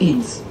ins.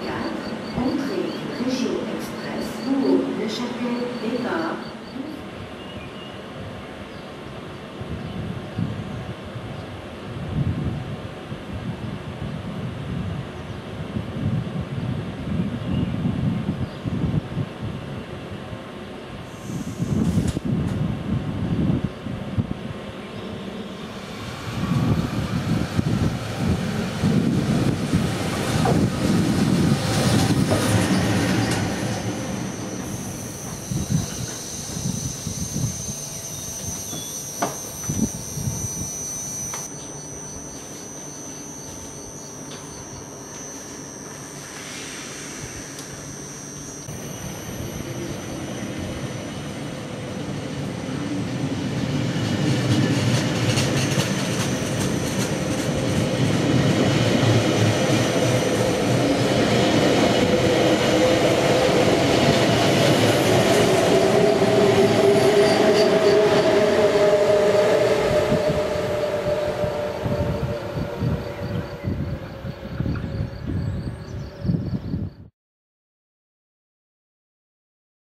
Yeah.